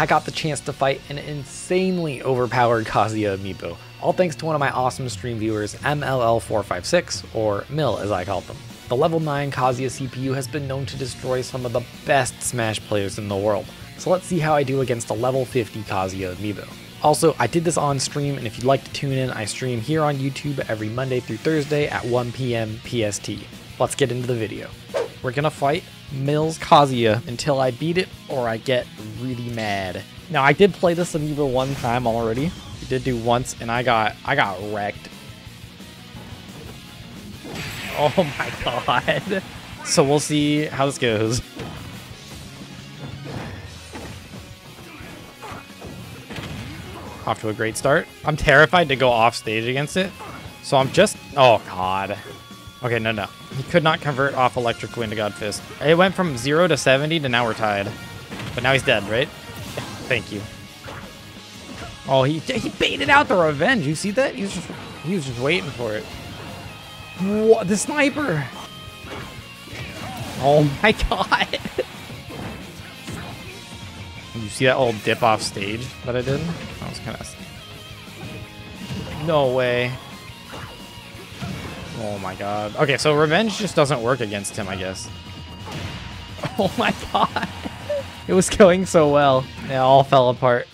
I got the chance to fight an insanely overpowered Kazuya amiibo, all thanks to one of my awesome stream viewers, MLL456, or Mill as I call them. The level 9 Kazuya CPU has been known to destroy some of the best Smash players in the world, so let's see how I do against a level 50 Kazuya amiibo. Also, I did this on stream, and if you'd like to tune in, I stream here on YouTube every Monday through Thursday at 1 p.m. PST. Let's get into the video. We're gonna fight Mills Kazuya until I beat it or I get really mad. Now, I did play this amiibo one time already. We did do once, and I got I got wrecked. Oh my god. So we'll see how this goes. Off to a great start. I'm terrified to go off stage against it. So I'm just... Oh, God. Okay, no, no. He could not convert off Electric Wind to God Fist. It went from 0 to 70 to now we're tied. But now he's dead, right? Thank you. Oh, he he baited out the revenge. You see that? He was just, he was just waiting for it. What? The sniper! Oh my god! you see that little dip off stage that I did? That was kind of... No way. Oh my god. Okay, so revenge just doesn't work against him, I guess. Oh my god. It was going so well. It all fell apart.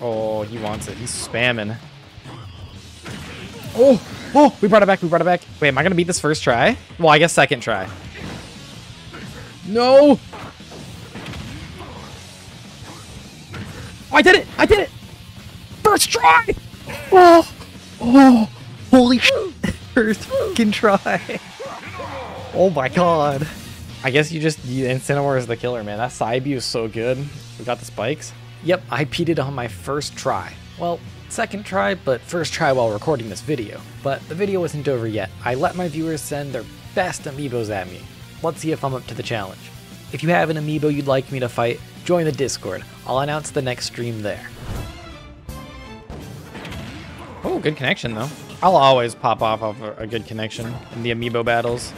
Oh, he wants it. He's spamming. Oh, oh, we brought it back. We brought it back. Wait, am I going to beat this first try? Well, I guess second try. No. Oh, I did it. I did it. First try. Oh, oh, holy First fucking try. Oh my god. I guess you just, you, Incineroar is the killer, man. That side view is so good. We got the spikes. Yep, I it on my first try. Well, second try, but first try while recording this video. But the video isn't over yet. I let my viewers send their best amiibos at me. Let's see if I'm up to the challenge. If you have an amiibo you'd like me to fight, join the Discord. I'll announce the next stream there. Oh, good connection though. I'll always pop off of a good connection in the amiibo battles.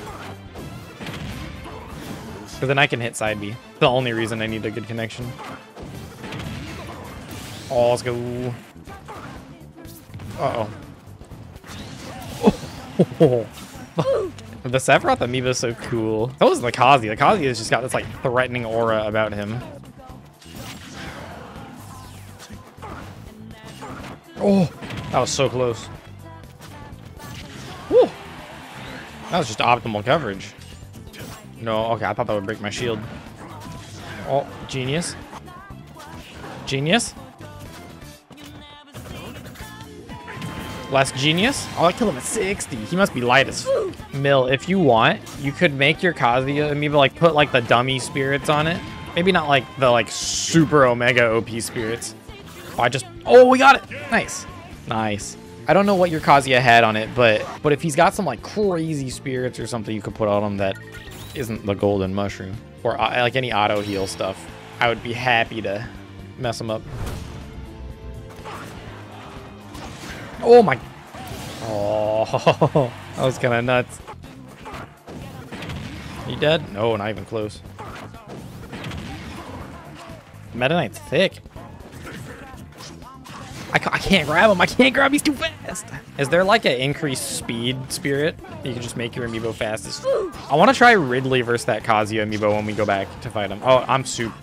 Because then I can hit side B. The only reason I need a good connection. Oh, let's go. Uh-oh. Oh. the Sephiroth amiibo is so cool. So is the Kazi. The Kazi has just got this like threatening aura about him. Oh, that was so close. That was just optimal coverage. No, okay, I thought that would break my shield. Oh, genius. Genius. Less genius. Oh, I killed him at 60. He must be light as Mill, if you want, you could make your Kazuya amiibo, like, put, like, the dummy spirits on it. Maybe not, like, the, like, super Omega OP spirits. Oh, I just... Oh, we got it! Nice. Nice. I don't know what your Kazuya had on it, but but if he's got some, like, crazy spirits or something you could put on him that isn't the golden mushroom or uh, like any auto heal stuff, I would be happy to mess him up. Oh my. Oh, that was kind of nuts. He dead? No, not even close. Meta Knight's thick. I, I can't grab him. I can't grab. Him. He's too fast. Is there like an increased speed spirit? You can just make your amiibo fastest. I want to try Ridley versus that Kazuya amiibo when we go back to fight him. Oh, I'm super.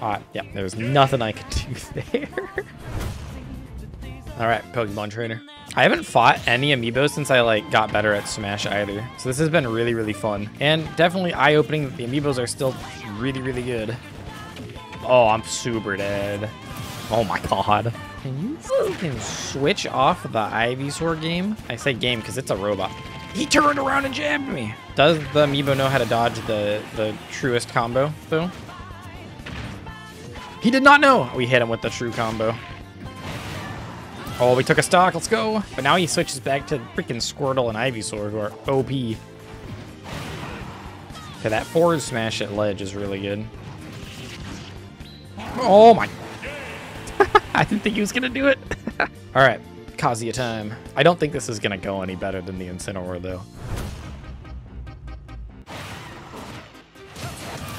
Uh, yeah, there's nothing I could do there. All right, Pokemon trainer. I haven't fought any amiibo since I like got better at Smash either. So this has been really, really fun. And definitely eye-opening that the amiibos are still really, really good. Oh, I'm super dead. Oh my god. Can you switch off the Ivysaur game? I say game because it's a robot. He turned around and jammed me. Does the amiibo know how to dodge the, the truest combo, though? He did not know. We hit him with the true combo. Oh, we took a stock. Let's go. But now he switches back to freaking Squirtle and Ivysaur, who are OP. Okay, that forward smash at ledge is really good. Oh my I didn't think he was going to do it. All right, Kazuya time. I don't think this is going to go any better than the Incineroar, though.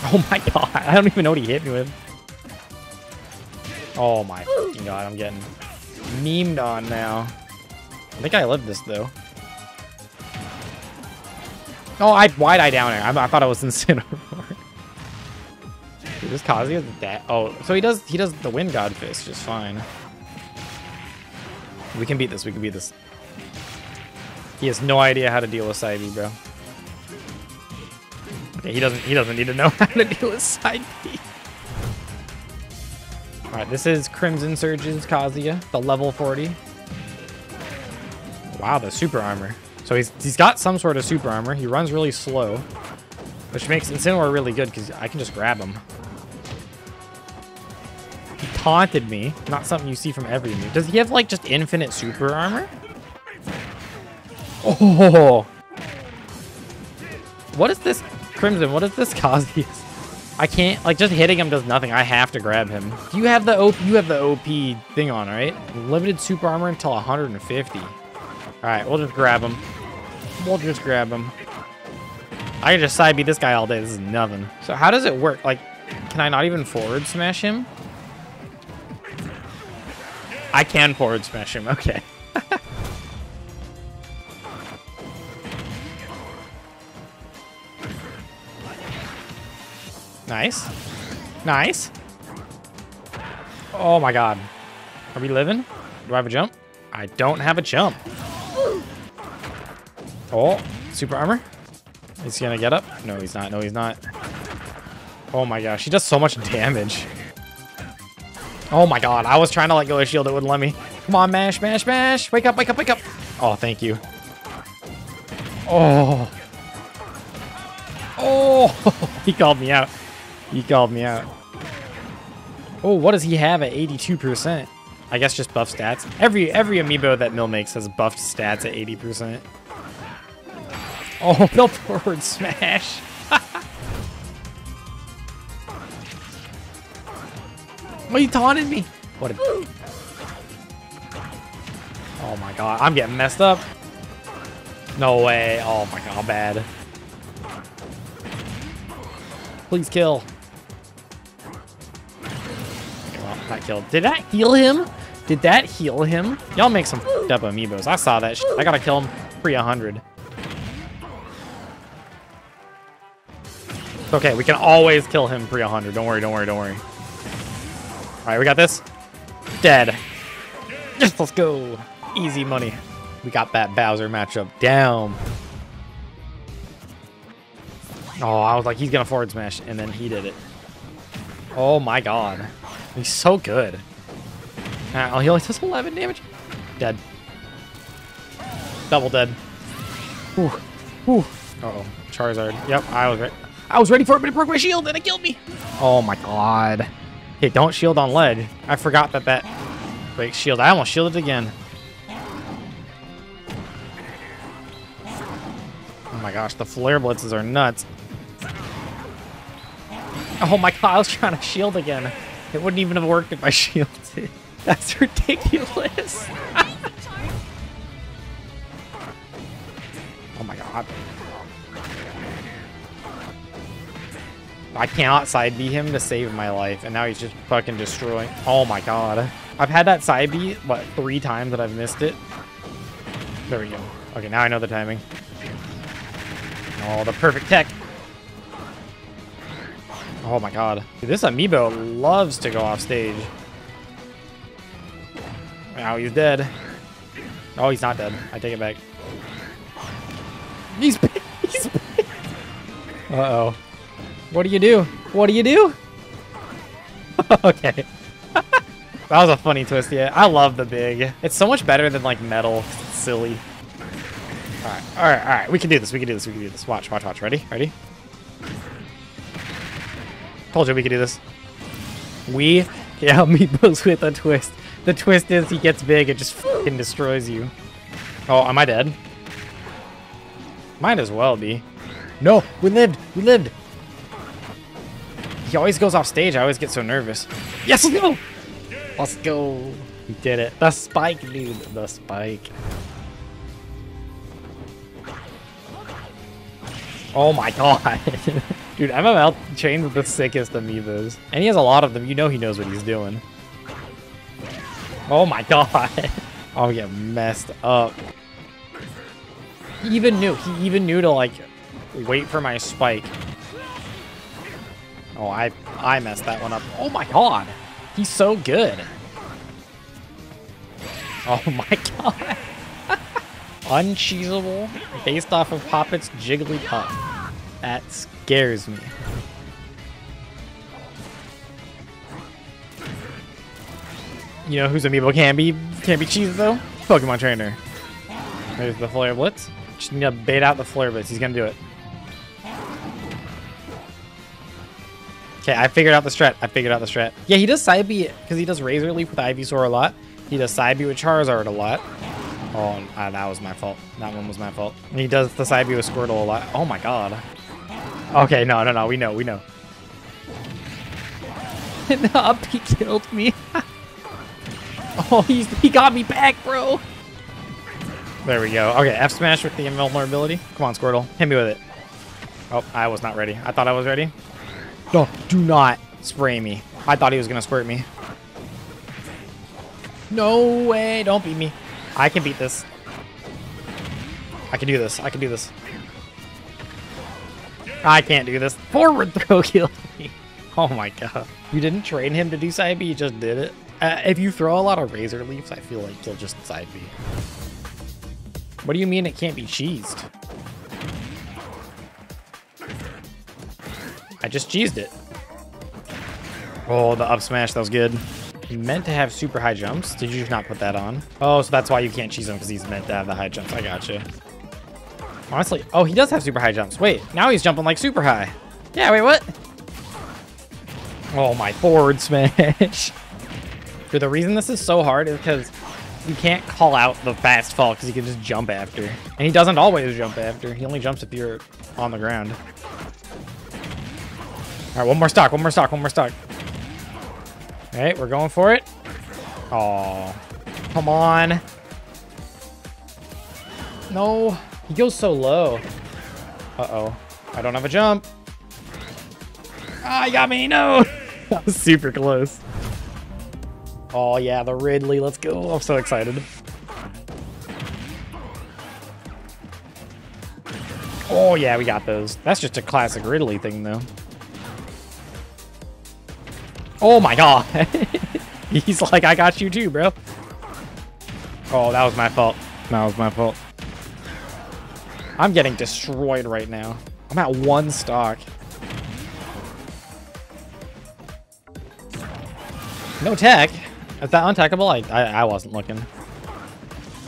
Oh my god, I don't even know what he hit me with. Oh my god, I'm getting memed on now. I think I lived this though. Oh, I why'd I down there? I, I thought I was Incineroar. This Kazuya that. Oh, so he does he does the Wind God Fist just fine. We can beat this. We can beat this. He has no idea how to deal with side B, bro. Okay, he doesn't he doesn't need to know how to deal with side B. Alright, this is Crimson Surge's Kazuya, the level 40. Wow, the super armor. So he's he's got some sort of super armor. He runs really slow, which makes Incineroar really good because I can just grab him. Taunted me. Not something you see from every move. Does he have like just infinite super armor? Oh! What is this? Crimson, what is this Kazuya? I can't, like, just hitting him does nothing. I have to grab him. You have the OP, you have the OP thing on, right? Limited super armor until 150. All right, we'll just grab him. We'll just grab him. I can just side beat this guy all day. This is nothing. So how does it work? Like, can I not even forward smash him? I can forward smash him. Okay. nice. Nice. Oh my god. Are we living? Do I have a jump? I don't have a jump. Oh, super armor. Is he gonna get up? No, he's not. No, he's not. Oh my gosh, he does so much damage. Oh my god, I was trying to let go of shield, it wouldn't let me. Come on, mash, mash, mash. Wake up, wake up, wake up. Oh, thank you. Oh. Oh, he called me out. He called me out. Oh, what does he have at 82%? I guess just buff stats. Every every amiibo that Mill makes has buffed stats at 80%. Oh, Mill forward smash. Oh, you taunted me. What a... Oh my god, I'm getting messed up. No way. Oh my god, bad. Please kill. Well, that killed. Did that heal him? Did that heal him? Y'all make some up amiibos. I saw that. I gotta kill him pre 100. okay. We can always kill him pre 100. Don't worry, don't worry, don't worry. All right, we got this. Dead. Yes, let's go. Easy money. We got that Bowser matchup down. Oh, I was like, he's going to forward smash, and then he did it. Oh my god. He's so good. Oh, he only does 11 damage. Dead. Double dead. Whew. Whew. Uh oh Charizard. Yep, I was right. I was ready for it, but it broke my shield and it killed me. Oh my god. Hey, don't shield on ledge. I forgot that that breaks shield. I almost shielded again. Oh my gosh, the flare blitzes are nuts. Oh my god, I was trying to shield again. It wouldn't even have worked if I shielded. That's ridiculous. oh my god. I cannot side B him to save my life, and now he's just fucking destroying. Oh my god. I've had that side B, what, three times that I've missed it? There we go. Okay, now I know the timing. Oh, the perfect tech. Oh my god. This amiibo loves to go off stage. Now he's dead. Oh, he's not dead. I take it back. He's he's Uh-oh. What do you do? What do you do? okay. that was a funny twist, yeah. I love the big. It's so much better than, like, metal. Silly. Alright, alright, alright. We can do this, we can do this, we can do this. Watch, watch, watch. Ready? Ready? Told you we could do this. We yeah, meatballs with a twist. The twist is he gets big, it just fucking destroys you. Oh, am I dead? Might as well be. No, we lived, we lived. He always goes off stage. I always get so nervous. Yes, let's go. Let's go. We did it. The spike, dude. The spike. Oh my god. Dude, MLL with the sickest amiibos. And he has a lot of them. You know he knows what he's doing. Oh my god. I'll get messed up. He even knew. He even knew to, like, wait for my spike. Oh, I, I messed that one up. Oh my god. He's so good. Oh my god. Uncheesable based off of Poppet's Jigglypuff. That scares me. You know whose amiibo can be can't be cheesed though? Pokemon Trainer. There's the Flare Blitz. Just need to bait out the Flare Blitz. He's gonna do it. Okay, I figured out the strat. I figured out the strat. Yeah, he does Side B because he does Razor Leaf with Ivysaur a lot. He does Side B with Charizard a lot. Oh, uh, that was my fault. That one was my fault. And he does the Side B with Squirtle a lot. Oh my god. Okay, no, no, no. We know, we know. the up, he killed me. oh, he's, he got me back, bro. There we go. Okay, F smash with the invulnerability. Come on, Squirtle. Hit me with it. Oh, I was not ready. I thought I was ready. No, do not spray me. I thought he was going to squirt me. No way. Don't beat me. I can beat this. I can do this. I can do this. I can't do this. Forward throw killed me. Oh my god. You didn't train him to do side B, you just did it. Uh, if you throw a lot of Razor leaves, I feel like you'll just side B. What do you mean it can't be cheesed? I just cheesed it. Oh, the up smash, that was good. He meant to have super high jumps. Did you just not put that on? Oh, so that's why you can't cheese him because he's meant to have the high jumps. I gotcha. Honestly, oh, he does have super high jumps. Wait, now he's jumping like super high. Yeah, wait, what? Oh, my forward smash. Dude, the reason this is so hard is because you can't call out the fast fall because he can just jump after. And he doesn't always jump after. He only jumps if you're on the ground. All right, one more stock, one more stock, one more stock. All right, we're going for it. Oh, come on. No, he goes so low. Uh-oh, I don't have a jump. Ah, you got me, no. that was super close. Oh yeah, the Ridley, let's go. I'm so excited. Oh yeah, we got those. That's just a classic Ridley thing though. Oh my god. He's like, I got you too, bro. Oh, that was my fault. That was my fault. I'm getting destroyed right now. I'm at one stock. No tech. Is that untechable? I, I, I wasn't looking.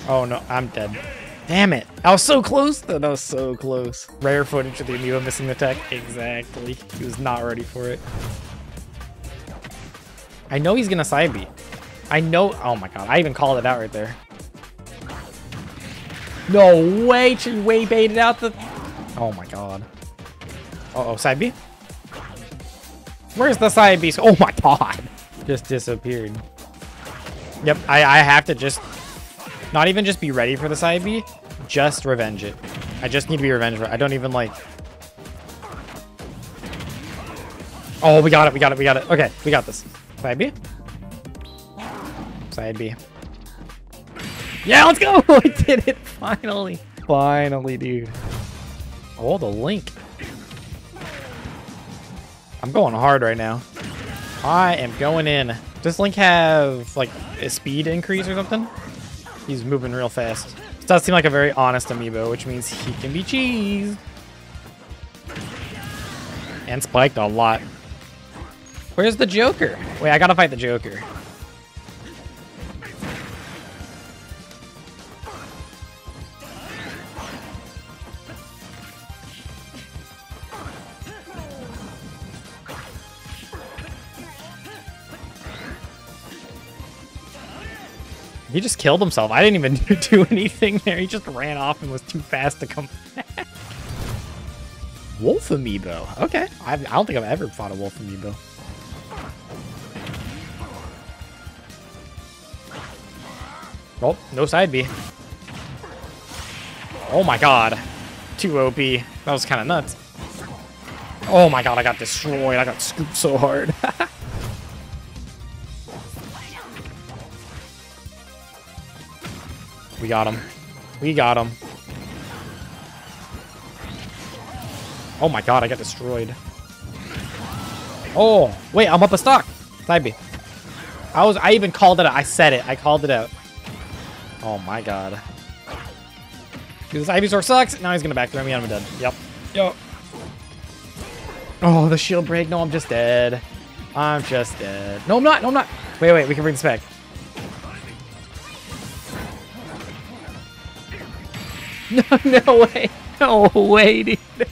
Oh no, I'm dead. Damn it. I was so close. That was so close. Rare footage of the Amiibo missing the tech. Exactly. He was not ready for it. I know he's gonna side B. I know. Oh my god! I even called it out right there. No way! She way baited out the. Oh my god. Uh oh, side B. Where's the side B? Oh my god! Just disappeared. Yep, I I have to just not even just be ready for the side B, just revenge it. I just need to be revenge. I don't even like. Oh, we got it. We got it. We got it. Okay, we got this. Side B? Side B. Yeah, let's go! I did it, finally. Finally, dude. Oh, the Link. I'm going hard right now. I am going in. Does Link have, like, a speed increase or something? He's moving real fast. This does seem like a very honest amiibo, which means he can be cheesed. And spiked a lot. Where's the Joker? Wait, I gotta fight the Joker. He just killed himself. I didn't even do anything there. He just ran off and was too fast to come back. Wolf Amiibo. Okay. I've, I don't think I've ever fought a Wolf Amiibo. Oh, no side B. Oh my god. 2 OP. That was kind of nuts. Oh my god, I got destroyed. I got scooped so hard. we got him. We got him. Oh my god, I got destroyed. Oh, wait, I'm up a stock. Side B. I was I even called it out. I said it. I called it out. Oh my god. Dude, this Ivysaur sucks. Now he's gonna back throw me and I'm dead. Yep. Yep. Oh, the shield break. No, I'm just dead. I'm just dead. No, I'm not. No, I'm not. Wait, wait. We can bring this back. No, no way. No way, dude.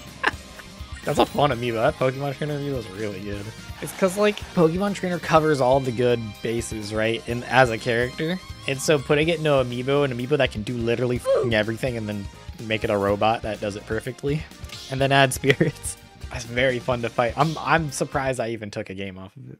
That's a fun amiibo. That Pokemon Trainer amiibo is really good. It's because, like, Pokemon Trainer covers all the good bases, right? In As a character. And so putting it into amiibo, an amiibo that can do literally everything and then make it a robot that does it perfectly. And then add spirits. That's very fun to fight. I'm I'm surprised I even took a game off of it.